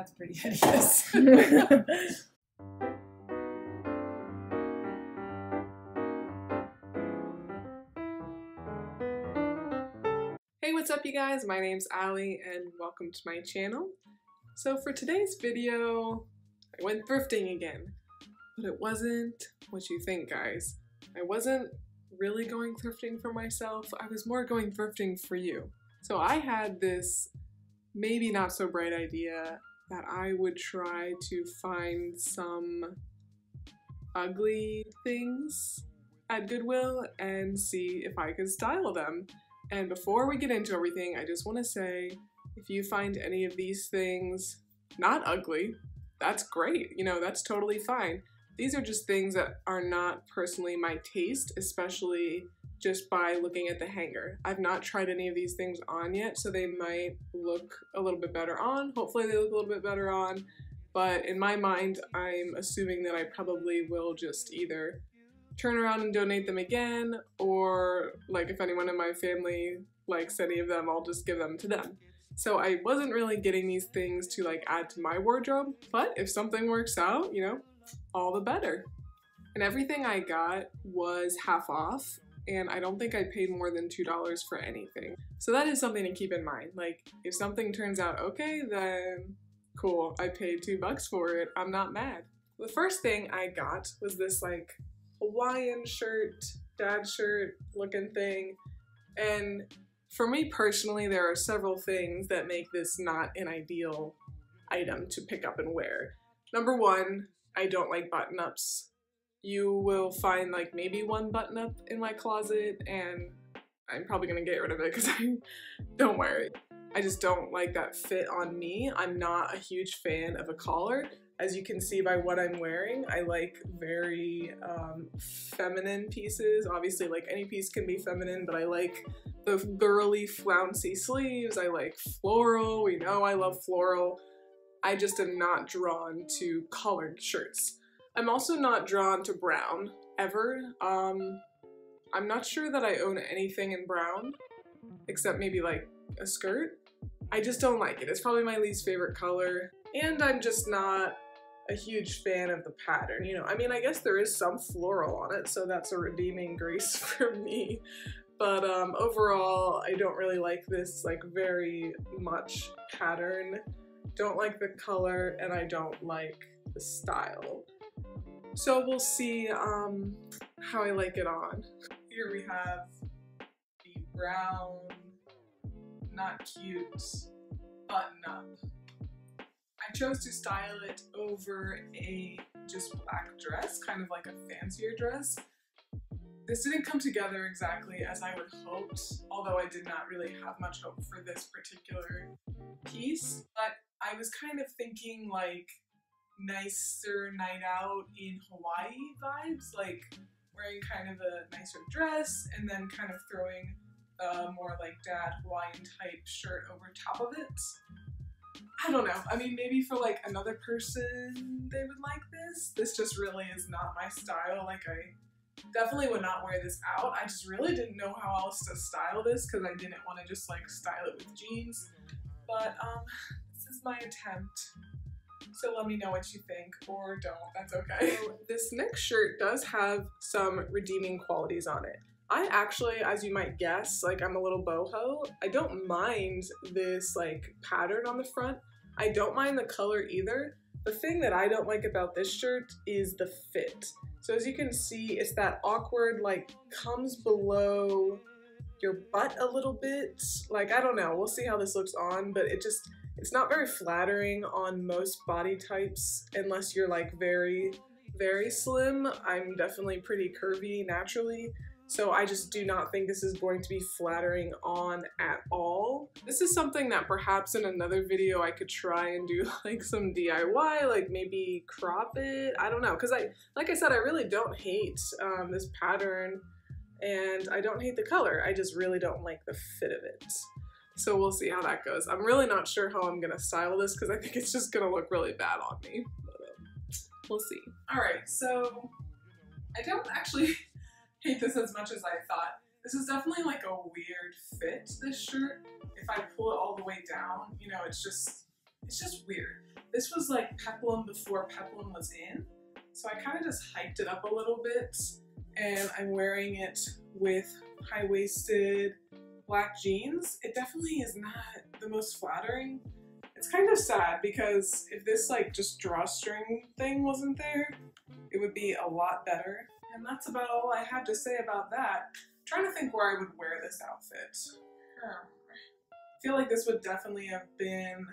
That's pretty hideous. Hey, what's up you guys? My name's Ali and welcome to my channel. So for today's video, I went thrifting again, but it wasn't what you think guys. I wasn't really going thrifting for myself, I was more going thrifting for you. So I had this maybe not so bright idea that I would try to find some ugly things at Goodwill and see if I could style them. And before we get into everything, I just want to say if you find any of these things not ugly, that's great. You know, that's totally fine. These are just things that are not personally my taste, especially just by looking at the hanger. I've not tried any of these things on yet, so they might look a little bit better on. Hopefully they look a little bit better on, but in my mind, I'm assuming that I probably will just either turn around and donate them again, or like if anyone in my family likes any of them, I'll just give them to them. So I wasn't really getting these things to like add to my wardrobe, but if something works out, you know, all the better. And everything I got was half off, and I don't think I paid more than $2 for anything. So that is something to keep in mind. Like, if something turns out okay, then cool, I paid two bucks for it, I'm not mad. The first thing I got was this like Hawaiian shirt, dad shirt looking thing. And for me personally, there are several things that make this not an ideal item to pick up and wear. Number one, I don't like button ups. You will find like maybe one button up in my closet, and I'm probably gonna get rid of it because I don't wear it. I just don't like that fit on me. I'm not a huge fan of a collar. As you can see by what I'm wearing, I like very um, feminine pieces. Obviously, like any piece can be feminine, but I like the girly flouncy sleeves. I like floral. We know I love floral. I just am not drawn to collared shirts. I'm also not drawn to brown, ever. Um, I'm not sure that I own anything in brown, except maybe like a skirt. I just don't like it. It's probably my least favorite color. And I'm just not a huge fan of the pattern. You know, I mean, I guess there is some floral on it, so that's a redeeming grace for me. But um, overall, I don't really like this like very much pattern. Don't like the color, and I don't like the style. So we'll see um, how I like it on. Here we have the brown, not cute, button up. I chose to style it over a just black dress, kind of like a fancier dress. This didn't come together exactly as I would hoped, although I did not really have much hope for this particular piece, but I was kind of thinking like nicer night out in Hawaii vibes, like wearing kind of a nicer dress and then kind of throwing a more like dad Hawaiian type shirt over top of it. I don't know. I mean, maybe for like another person, they would like this. This just really is not my style. Like, I definitely would not wear this out. I just really didn't know how else to style this because I didn't want to just like style it with jeans. But um, my attempt. So let me know what you think or don't. That's okay. So this next shirt does have some redeeming qualities on it. I actually, as you might guess, like I'm a little boho. I don't mind this like pattern on the front. I don't mind the color either. The thing that I don't like about this shirt is the fit. So as you can see, it's that awkward, like comes below your butt a little bit. Like, I don't know, we'll see how this looks on, but it just, it's not very flattering on most body types unless you're like very, very slim. I'm definitely pretty curvy naturally. So I just do not think this is going to be flattering on at all. This is something that perhaps in another video I could try and do like some DIY, like maybe crop it. I don't know, because I, like I said, I really don't hate um, this pattern and I don't hate the color. I just really don't like the fit of it. So we'll see how that goes. I'm really not sure how I'm gonna style this because I think it's just gonna look really bad on me. But, um, we'll see. All right, so I don't actually hate this as much as I thought. This is definitely like a weird fit, this shirt. If I pull it all the way down, you know, it's just it's just weird. This was like peplum before peplum was in. So I kind of just hiked it up a little bit and I'm wearing it with high-waisted black jeans. It definitely is not the most flattering. It's kind of sad because if this like just drawstring thing wasn't there, it would be a lot better. And that's about all I have to say about that. I'm trying to think where I would wear this outfit. I feel like this would definitely have been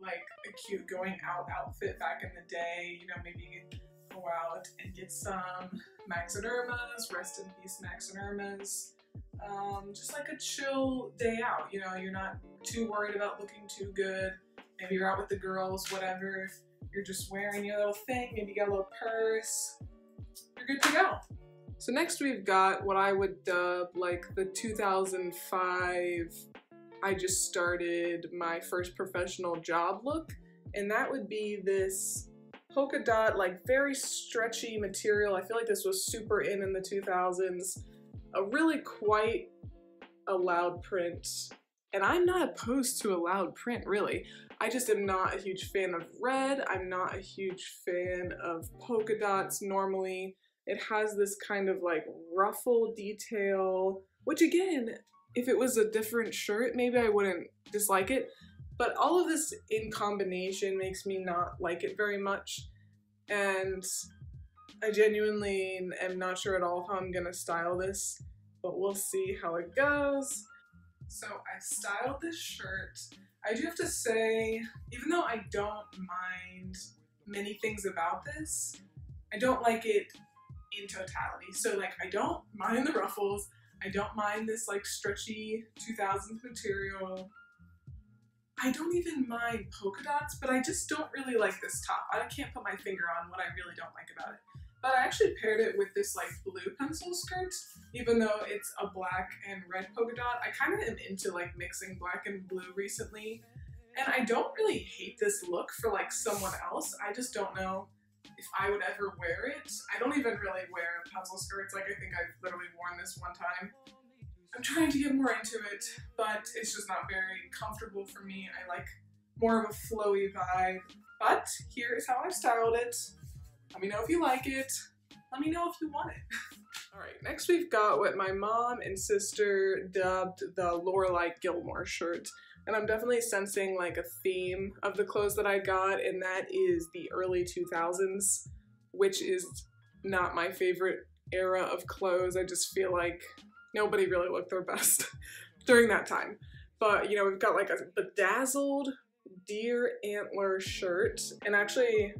like a cute going out outfit back in the day. You know, maybe go out and get some Max and Erma's, rest in peace Max and Erma's. Um, just like a chill day out, you know, you're not too worried about looking too good. Maybe you're out with the girls, whatever. You're just wearing your little thing, maybe you got a little purse. You're good to go. So next we've got what I would dub like the 2005 I just started my first professional job look and that would be this polka dot like very stretchy material. I feel like this was super in in the 2000s. A really quite a loud print and I'm not opposed to a loud print really. I just am not a huge fan of red. I'm not a huge fan of polka dots normally. It has this kind of like ruffle detail, which again, if it was a different shirt, maybe I wouldn't dislike it. But all of this in combination makes me not like it very much. And I genuinely am not sure at all how I'm gonna style this, but we'll see how it goes. So I styled this shirt. I do have to say, even though I don't mind many things about this, I don't like it in totality. So like I don't mind the ruffles, I don't mind this like stretchy 2000s material. I don't even mind polka dots, but I just don't really like this top. I can't put my finger on what I really don't like about it. But I actually paired it with this like blue pencil skirt, even though it's a black and red polka dot. I kind of am into like mixing black and blue recently. And I don't really hate this look for like someone else. I just don't know if I would ever wear it. I don't even really wear pencil skirts. Like I think I've literally worn this one time. I'm trying to get more into it, but it's just not very comfortable for me. I like more of a flowy vibe. But here is how I styled it. Let me know if you like it. Let me know if you want it. All right, next we've got what my mom and sister dubbed the Lorelai Gilmore shirt. And I'm definitely sensing like a theme of the clothes that I got, and that is the early 2000s, which is not my favorite era of clothes. I just feel like nobody really looked their best during that time. But you know, we've got like a bedazzled deer antler shirt, and actually,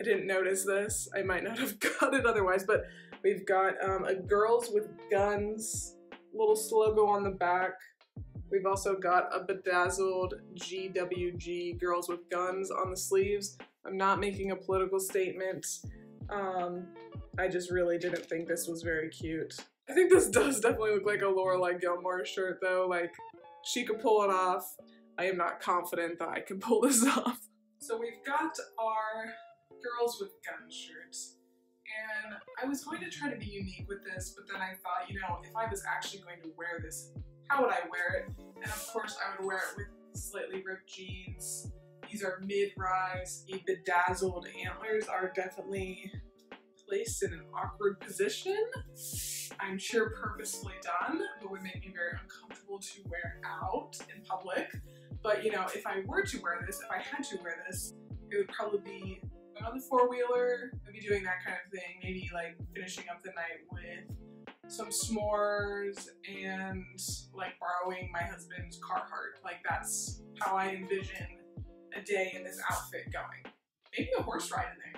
I didn't notice this. I might not have got it otherwise, but we've got um, a girls with guns little logo on the back We've also got a bedazzled GWG Girls with Guns on the sleeves. I'm not making a political statement. Um, I just really didn't think this was very cute. I think this does definitely look like a Lorelai Gilmore shirt though. Like, she could pull it off. I am not confident that I can pull this off. So we've got our Girls with Guns shirts. And I was going to try to be unique with this, but then I thought, you know, if I was actually going to wear this how would I wear it? And of course I would wear it with slightly ripped jeans. These are mid-rise. The bedazzled antlers are definitely placed in an awkward position. I'm sure purposefully done, but would make me very uncomfortable to wear out in public. But you know, if I were to wear this, if I had to wear this, it would probably be on the four-wheeler, I'd be doing that kind of thing, maybe like finishing up the night with some s'mores and like borrowing my husband's Carhartt. Like that's how I envision a day in this outfit going. Maybe a horse ride in there.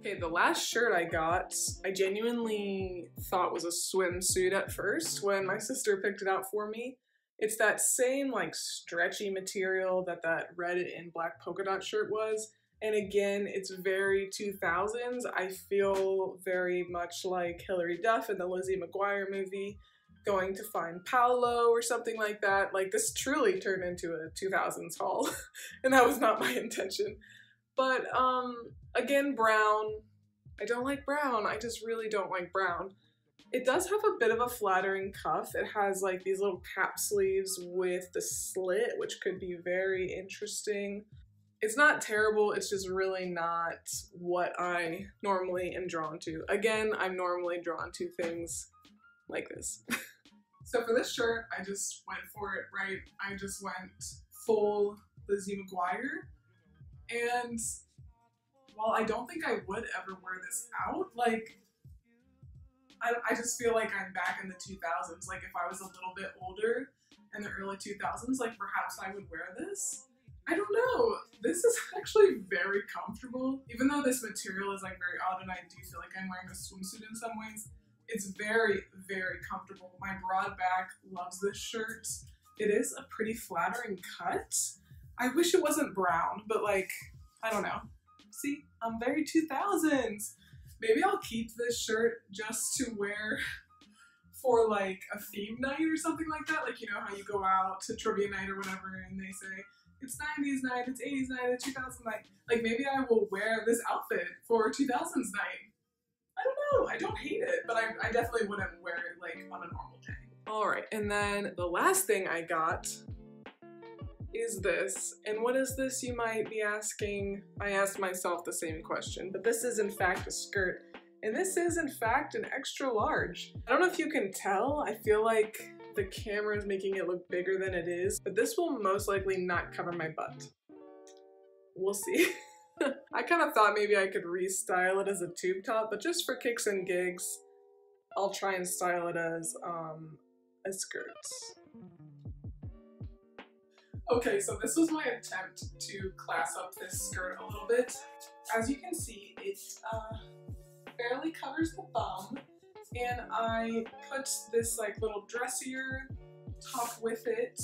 Okay, the last shirt I got, I genuinely thought was a swimsuit at first when my sister picked it out for me. It's that same like stretchy material that that red and black polka dot shirt was, and again, it's very 2000s. I feel very much like Hilary Duff in the Lizzie McGuire movie, going to find Paolo or something like that. Like, this truly turned into a 2000s haul, and that was not my intention. But, um, again, brown. I don't like brown. I just really don't like brown. It does have a bit of a flattering cuff. It has like these little cap sleeves with the slit, which could be very interesting. It's not terrible, it's just really not what I normally am drawn to. Again, I'm normally drawn to things like this. so for this shirt, I just went for it, right? I just went full Lizzie McGuire. And while I don't think I would ever wear this out, like, I, I just feel like I'm back in the 2000s. Like, if I was a little bit older in the early 2000s, like, perhaps I would wear this. I don't know. This is actually very comfortable. Even though this material is like very odd and I do feel like I'm wearing a swimsuit in some ways, it's very, very comfortable. My broad back loves this shirt. It is a pretty flattering cut. I wish it wasn't brown, but like, I don't know. See, I'm very 2000s. Maybe I'll keep this shirt just to wear for like a theme night or something like that. Like, you know how you go out to trivia night or whatever and they say, it's 90s night, it's 80s night, it's 2000 night. Like, maybe I will wear this outfit for 2000s night. I don't know. I don't hate it, but I, I definitely wouldn't wear it like on a normal day. All right, and then the last thing I got is this? And what is this, you might be asking? I asked myself the same question, but this is in fact a skirt. And this is in fact an extra large. I don't know if you can tell, I feel like the camera is making it look bigger than it is, but this will most likely not cover my butt. We'll see. I kind of thought maybe I could restyle it as a tube top, but just for kicks and gigs, I'll try and style it as um, a skirt. Okay, so this was my attempt to class up this skirt a little bit. As you can see, it uh, barely covers the bum, and I put this like little dressier top with it.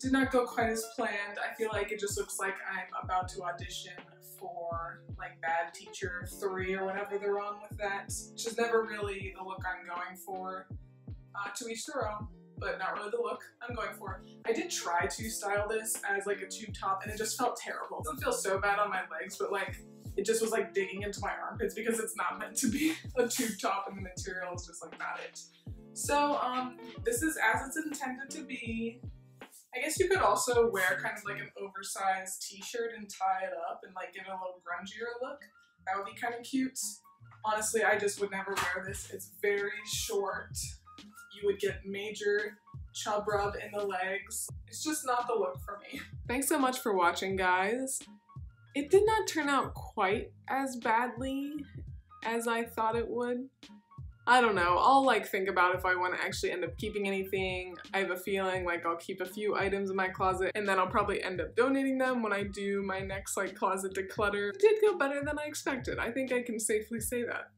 Did not go quite as planned. I feel like it just looks like I'm about to audition for like Bad Teacher 3 or whatever they're on with that, which is never really the look I'm going for. Uh, to each their own but not really the look I'm going for. I did try to style this as like a tube top and it just felt terrible. It doesn't feel so bad on my legs, but like it just was like digging into my armpits because it's not meant to be a tube top and the material is just like not it. So um, this is as it's intended to be. I guess you could also wear kind of like an oversized t-shirt and tie it up and like give it a little grungier look. That would be kind of cute. Honestly, I just would never wear this. It's very short you would get major chub rub in the legs. It's just not the look for me. Thanks so much for watching, guys. It did not turn out quite as badly as I thought it would. I don't know, I'll like think about if I want to actually end up keeping anything. I have a feeling like I'll keep a few items in my closet and then I'll probably end up donating them when I do my next like closet declutter. It did go better than I expected. I think I can safely say that.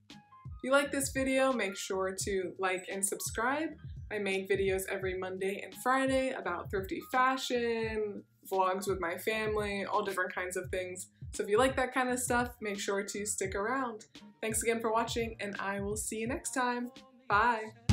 If you like this video, make sure to like and subscribe. I make videos every Monday and Friday about thrifty fashion, vlogs with my family, all different kinds of things. So if you like that kind of stuff, make sure to stick around. Thanks again for watching, and I will see you next time. Bye!